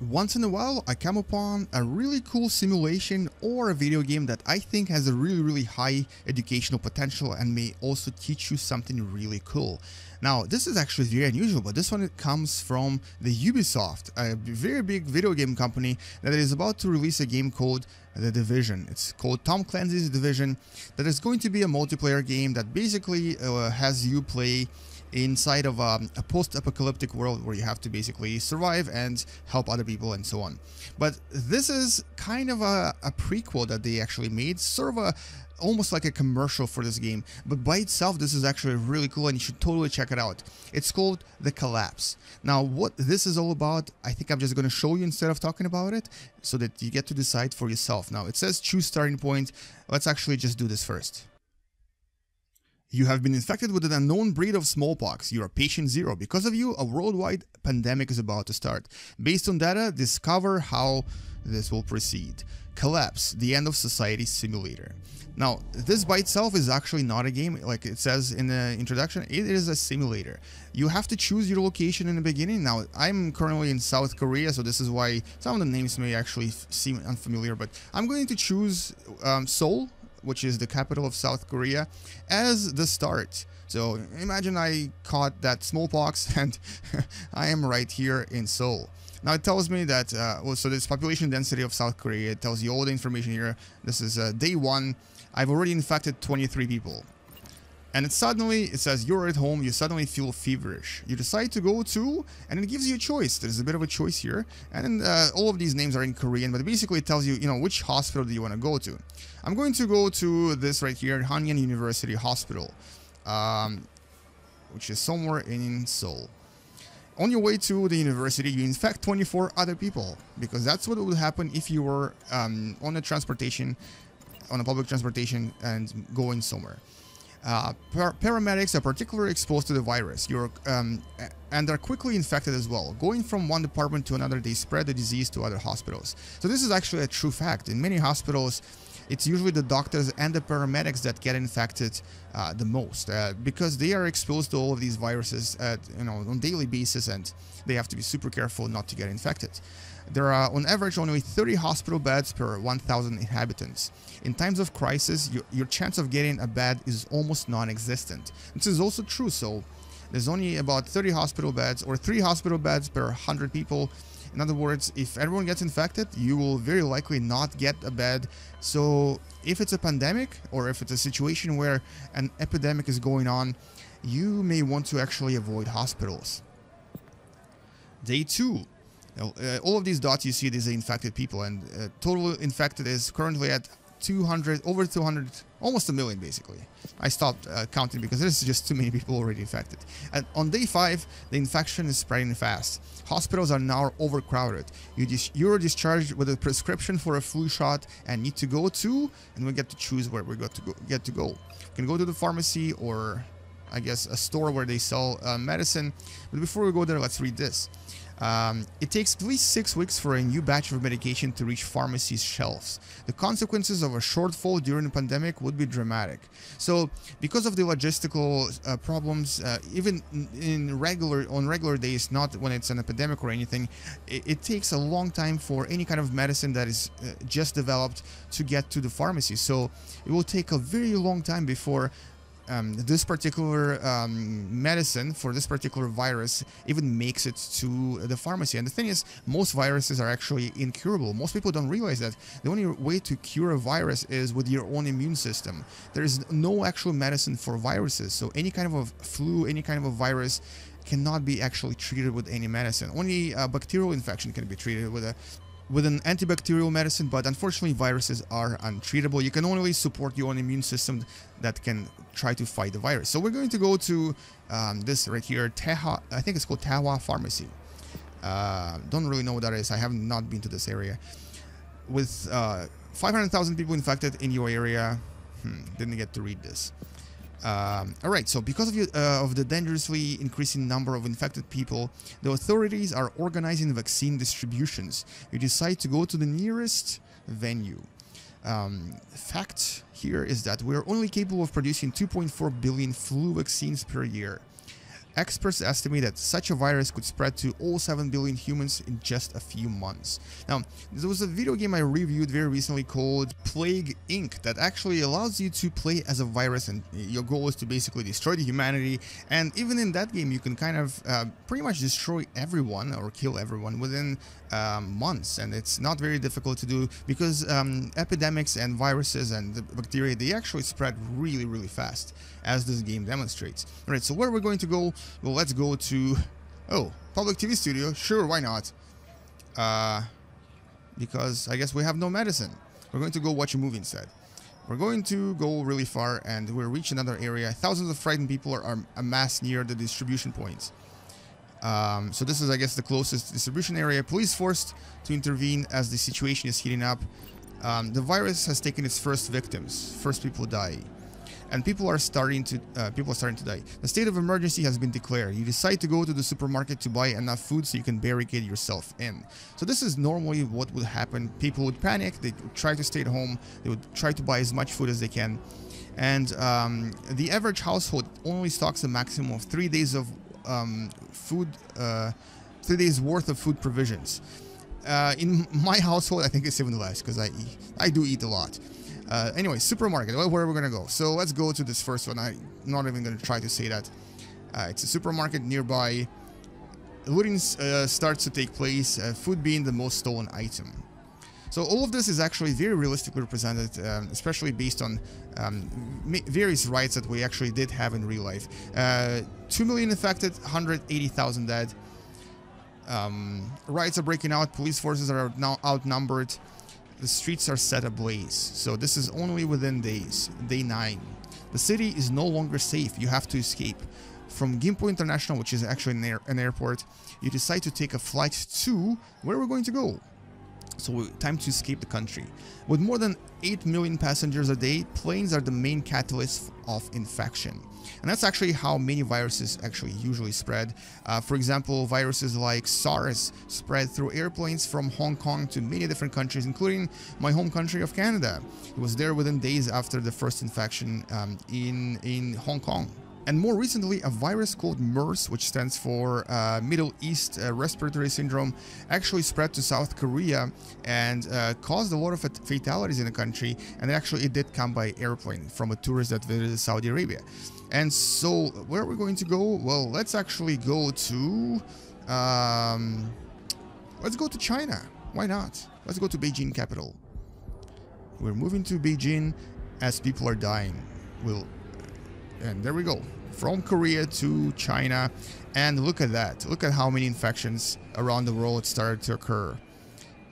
Once in a while, I come upon a really cool simulation or a video game that I think has a really, really high educational potential and may also teach you something really cool. Now, this is actually very unusual, but this one comes from the Ubisoft, a very big video game company that is about to release a game called The Division. It's called Tom Clancy's Division, that is going to be a multiplayer game that basically uh, has you play inside of a, a post-apocalyptic world where you have to basically survive and help other people and so on. But this is kind of a, a prequel that they actually made, sort of a almost like a commercial for this game. But by itself this is actually really cool and you should totally check it out. It's called the collapse. Now what this is all about i think i'm just going to show you instead of talking about it so that you get to decide for yourself. Now it says choose starting point. Let's actually just do this first you have been infected with an unknown breed of smallpox. You are patient zero. Because of you, a worldwide pandemic is about to start. Based on data, discover how this will proceed. Collapse, the end of society simulator. Now, this by itself is actually not a game, like it says in the introduction, it is a simulator. You have to choose your location in the beginning. Now, I'm currently in South Korea, so this is why some of the names may actually seem unfamiliar, but I'm going to choose um, Seoul which is the capital of South Korea, as the start. So imagine I caught that smallpox and I am right here in Seoul. Now it tells me that, uh, well, so this population density of South Korea, it tells you all the information here. This is uh, day one. I've already infected 23 people. And suddenly it says you're at home, you suddenly feel feverish. You decide to go to, and it gives you a choice. There's a bit of a choice here. And uh, all of these names are in Korean, but basically it tells you, you know, which hospital do you want to go to. I'm going to go to this right here, Hanyang University Hospital, um, which is somewhere in Seoul. On your way to the university, you infect 24 other people, because that's what would happen if you were um, on a transportation, on a public transportation and going somewhere. Uh, par paramedics are particularly exposed to the virus um, and are quickly infected as well. Going from one department to another, they spread the disease to other hospitals. So this is actually a true fact. In many hospitals, it's usually the doctors and the paramedics that get infected uh, the most uh, because they are exposed to all of these viruses at, you know, on daily basis and they have to be super careful not to get infected. There are on average only 30 hospital beds per 1,000 inhabitants. In times of crisis, your, your chance of getting a bed is almost non-existent. This is also true, so there's only about 30 hospital beds or 3 hospital beds per 100 people. In other words, if everyone gets infected, you will very likely not get a bed. So if it's a pandemic or if it's a situation where an epidemic is going on, you may want to actually avoid hospitals. Day 2 uh, all of these dots you see, these are infected people, and uh, total infected is currently at 200, over 200, almost a million basically. I stopped uh, counting because there's just too many people already infected. And on day 5, the infection is spreading fast. Hospitals are now overcrowded. You dis you're discharged with a prescription for a flu shot and need to go to, and we get to choose where we got to go, get to go. You can go to the pharmacy or I guess a store where they sell uh, medicine. But before we go there, let's read this. Um, it takes at least six weeks for a new batch of medication to reach pharmacies' shelves. The consequences of a shortfall during the pandemic would be dramatic. So, because of the logistical uh, problems, uh, even in regular on regular days, not when it's an epidemic or anything, it, it takes a long time for any kind of medicine that is uh, just developed to get to the pharmacy. So, it will take a very long time before um, this particular um, medicine for this particular virus even makes it to the pharmacy. And the thing is, most viruses are actually incurable. Most people don't realize that the only way to cure a virus is with your own immune system. There is no actual medicine for viruses. So any kind of a flu, any kind of a virus cannot be actually treated with any medicine. Only a bacterial infection can be treated with a with an antibacterial medicine, but unfortunately viruses are untreatable. You can only support your own immune system that can try to fight the virus. So we're going to go to um, this right here, Teha, I think it's called Tawa Pharmacy. Uh, don't really know what that is. I have not been to this area. With uh, 500,000 people infected in your area, hmm, didn't get to read this. Um, all right, so because of, uh, of the dangerously increasing number of infected people, the authorities are organizing vaccine distributions. You decide to go to the nearest venue. Um, fact here is that we are only capable of producing 2.4 billion flu vaccines per year. Experts estimate that such a virus could spread to all 7 billion humans in just a few months. Now, there was a video game I reviewed very recently called Plague Inc. that actually allows you to play as a virus and your goal is to basically destroy the humanity and even in that game you can kind of uh, pretty much destroy everyone or kill everyone within um, months and it's not very difficult to do because um, epidemics and viruses and the bacteria they actually spread really really fast as this game demonstrates. Alright so where we're going to go? Well let's go to oh public TV studio sure why not uh, because I guess we have no medicine. We're going to go watch a movie instead. We're going to go really far and we'll reach another area. Thousands of frightened people are, are amassed near the distribution points. Um, so this is, I guess, the closest distribution area. Police forced to intervene as the situation is heating up. Um, the virus has taken its first victims. First people die and people are starting to uh, people are starting to die. The state of emergency has been declared. You decide to go to the supermarket to buy enough food so you can barricade yourself in. So this is normally what would happen. People would panic. They would try to stay at home. They would try to buy as much food as they can. And um, the average household only stocks a maximum of three days of um, food, uh, three days worth of food provisions. Uh, in my household, I think it's even less because I I do eat a lot. Uh, anyway, supermarket, where are we gonna go? So let's go to this first one. I'm not even gonna try to say that. Uh, it's a supermarket nearby. Looting uh, starts to take place, uh, food being the most stolen item. So all of this is actually very realistically represented, um, especially based on um, various riots that we actually did have in real life. Uh, 2 million infected, 180,000 dead. Um, riots are breaking out, police forces are now outnumbered the streets are set ablaze. So this is only within days, day 9. The city is no longer safe, you have to escape. From Gimpo International, which is actually an, air, an airport, you decide to take a flight to where we're going to go. So time to escape the country. With more than 8 million passengers a day, planes are the main catalyst of infection. And that's actually how many viruses actually usually spread. Uh, for example, viruses like SARS spread through airplanes from Hong Kong to many different countries, including my home country of Canada. It was there within days after the first infection um, in, in Hong Kong. And more recently, a virus called MERS, which stands for uh, Middle East uh, Respiratory Syndrome, actually spread to South Korea and uh, caused a lot of fatalities in the country. And actually, it did come by airplane from a tourist that visited Saudi Arabia. And so, where are we going to go? Well, let's actually go to... Um, let's go to China. Why not? Let's go to Beijing capital. We're moving to Beijing as people are dying. We'll... And there we go from Korea to China. And look at that. Look at how many infections around the world started to occur.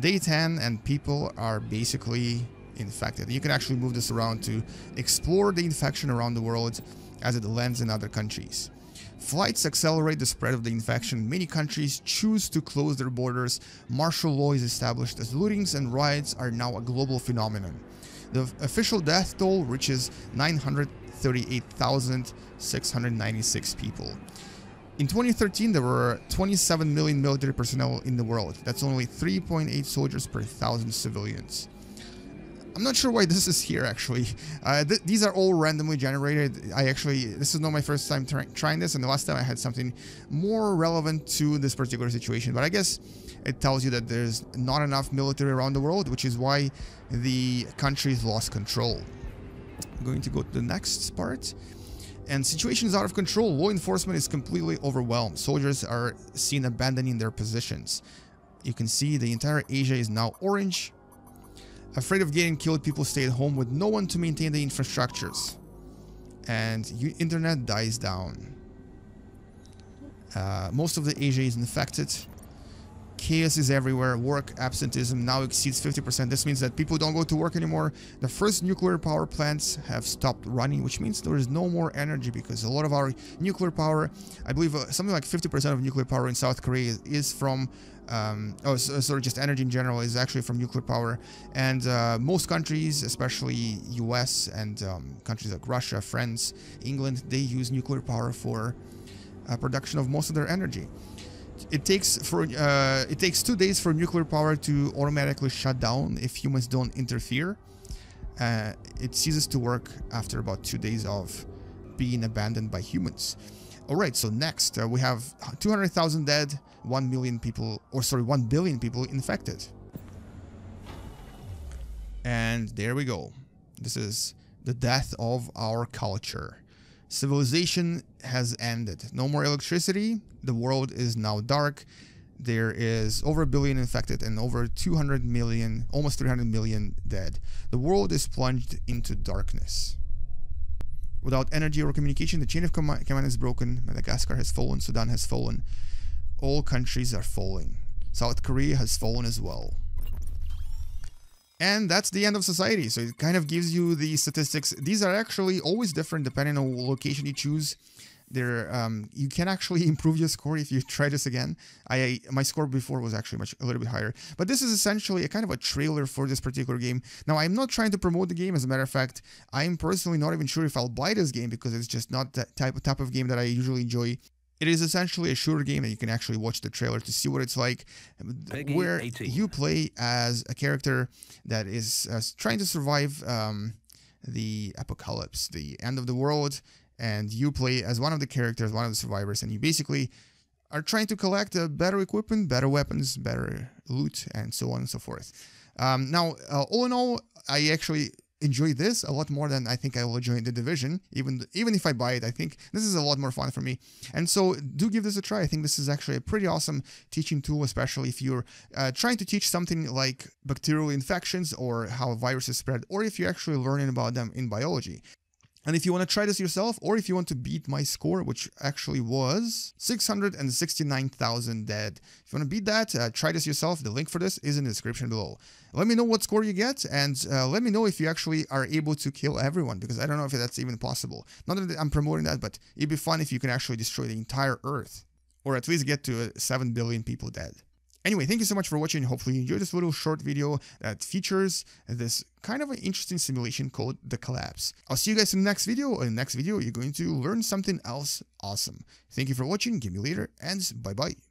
Day 10 and people are basically infected. You can actually move this around to explore the infection around the world as it lands in other countries. Flights accelerate the spread of the infection. Many countries choose to close their borders. Martial law is established as lootings and riots are now a global phenomenon. The official death toll reaches 938,696 people. In 2013, there were 27 million military personnel in the world. That's only 3.8 soldiers per thousand civilians. I'm not sure why this is here actually. Uh, th these are all randomly generated. I actually, this is not my first time trying this and the last time I had something more relevant to this particular situation. But I guess it tells you that there's not enough military around the world, which is why the countries lost control. Going to go to the next part. And situation is out of control. Law enforcement is completely overwhelmed. Soldiers are seen abandoning their positions. You can see the entire Asia is now orange Afraid of getting killed, people stay at home with no one to maintain the infrastructures. And internet dies down. Uh, most of the Asia is infected. Chaos is everywhere. Work absenteeism now exceeds 50%. This means that people don't go to work anymore. The first nuclear power plants have stopped running, which means there is no more energy because a lot of our nuclear power, I believe uh, something like 50% of nuclear power in South Korea is, is from um, oh, so, sorry, just energy in general is actually from nuclear power. And uh, most countries, especially US and um, countries like Russia, France, England, they use nuclear power for uh, production of most of their energy. It takes for uh, it takes two days for nuclear power to automatically shut down if humans don't interfere. Uh, it ceases to work after about two days of being abandoned by humans. Alright, so next uh, we have 200,000 dead, 1 million people, or sorry, 1 billion people infected. And there we go. This is the death of our culture. Civilization has ended. No more electricity. The world is now dark. There is over a billion infected and over 200 million, almost 300 million dead. The world is plunged into darkness. Without energy or communication, the chain of com command is broken. Madagascar has fallen. Sudan has fallen. All countries are falling. South Korea has fallen as well. And that's the end of society. So it kind of gives you the statistics. These are actually always different depending on location you choose. There, um, you can actually improve your score if you try this again. I my score before was actually much a little bit higher, but this is essentially a kind of a trailer for this particular game. Now, I'm not trying to promote the game. As a matter of fact, I'm personally not even sure if I'll buy this game because it's just not that type of type of game that I usually enjoy. It is essentially a shooter game that you can actually watch the trailer to see what it's like, Peggy where 18. you play as a character that is uh, trying to survive um, the apocalypse, the end of the world, and you play as one of the characters, one of the survivors, and you basically are trying to collect uh, better equipment, better weapons, better loot, and so on and so forth. Um, now, uh, all in all, I actually enjoy this a lot more than I think I will enjoy the division. Even even if I buy it, I think this is a lot more fun for me. And so do give this a try. I think this is actually a pretty awesome teaching tool, especially if you're uh, trying to teach something like bacterial infections or how viruses spread, or if you're actually learning about them in biology. And if you want to try this yourself, or if you want to beat my score, which actually was 669,000 dead. If you want to beat that, uh, try this yourself. The link for this is in the description below. Let me know what score you get, and uh, let me know if you actually are able to kill everyone, because I don't know if that's even possible. Not that I'm promoting that, but it'd be fun if you can actually destroy the entire Earth, or at least get to uh, 7 billion people dead. Anyway, thank you so much for watching. Hopefully you enjoyed this little short video that features this kind of an interesting simulation called The Collapse. I'll see you guys in the next video. In the next video, you're going to learn something else awesome. Thank you for watching. Give me a later and bye-bye.